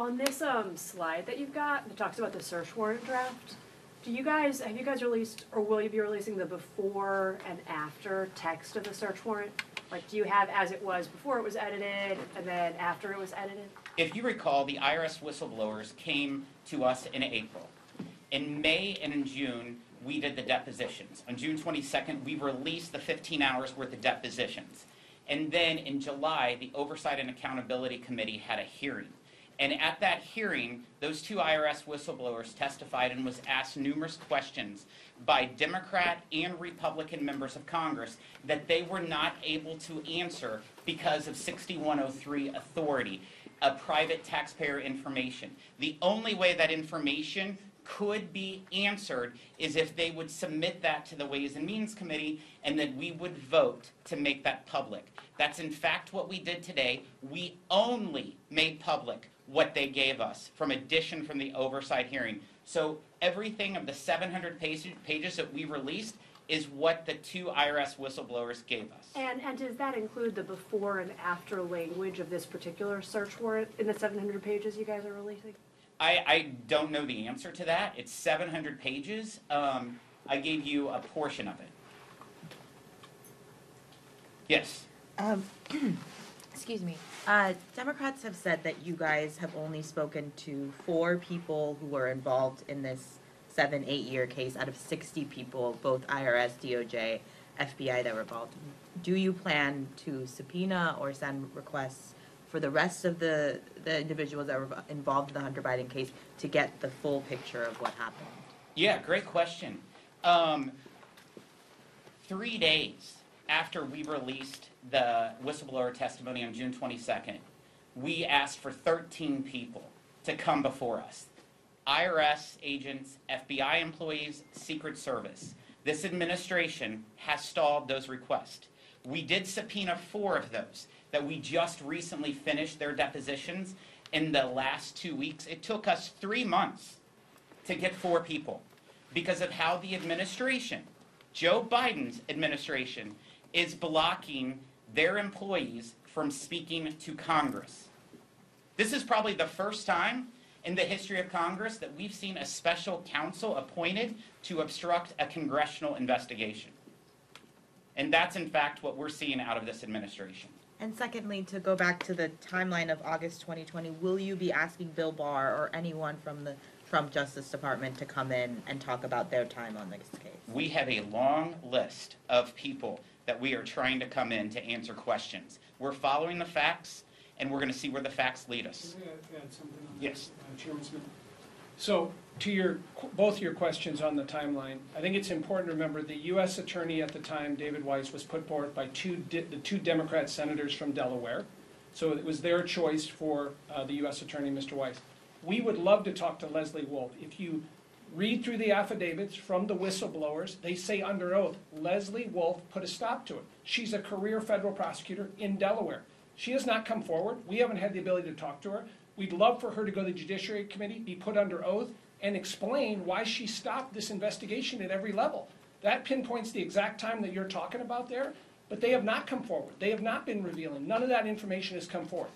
On this um, slide that you've got, that talks about the search warrant draft, do you guys, have you guys released, or will you be releasing the before and after text of the search warrant? Like, do you have as it was before it was edited, and then after it was edited? If you recall, the IRS whistleblowers came to us in April. In May and in June, we did the depositions. On June 22nd, we released the 15 hours worth of depositions. And then in July, the Oversight and Accountability Committee had a hearing. And at that hearing, those two IRS whistleblowers testified and was asked numerous questions by Democrat and Republican members of Congress that they were not able to answer because of 6103 authority, a private taxpayer information. The only way that information could be answered is if they would submit that to the Ways and Means Committee and then we would vote to make that public. That's in fact what we did today. We only made public what they gave us from addition from the oversight hearing. So everything of the 700 pages, that we released is what the two IRS whistleblowers gave us. And, and does that include the before and after language of this particular search warrant in the seven hundred pages you guys are releasing? I, I don't know the answer to that. It's 700 pages. Um, I gave you a portion of it. Yes. Um, excuse me. Uh, Democrats have said that you guys have only spoken to four people who were involved in this seven, eight year case out of 60 people, both IRS, DOJ, FBI that were involved. Do you plan to subpoena or send requests for the rest of the, the individuals that were involved in the Hunter Biden case to get the full picture of what happened? Yeah, great question. Um, three days after we released the whistleblower testimony on June 22nd, we asked for 13 people to come before us IRS agents, FBI employees, Secret Service. This administration has stalled those requests. We did subpoena four of those that we just recently finished their depositions in the last two weeks. It took us three months to get four people because of how the administration, Joe Biden's administration, is blocking their employees from speaking to Congress. This is probably the first time in the history of Congress that we've seen a special counsel appointed to obstruct a congressional investigation. And that's in fact what we're seeing out of this administration. And secondly, to go back to the timeline of August 2020, will you be asking Bill Barr or anyone from the Trump Justice Department to come in and talk about their time on this case? We have a long list of people that we are trying to come in to answer questions. We're following the facts, and we're going to see where the facts lead us. Can I add something on that? Yes. uh, Chairman Smith? So to your, both your questions on the timeline, I think it's important to remember the U.S. Attorney at the time, David Weiss, was put forth by two, de- the two Democrat senators from Delaware. So it was their choice for uh, the U.S. Attorney, Mr. Weiss. We would love to talk to Lesley Wolf. If you read through the affidavits from the whistleblowers, they say under oath, Lesley Wolf put a stop to it. She's a career federal prosecutor in Delaware. She has not come forward. We haven't had the ability to talk to her. We'd love for her to go to the Judiciary Committee, be put under oath, and explain why she stopped this investigation at every level. That pinpoints the exact time that you're talking about there, but they have not come forward. They have not been revealing. None of that information has come forth.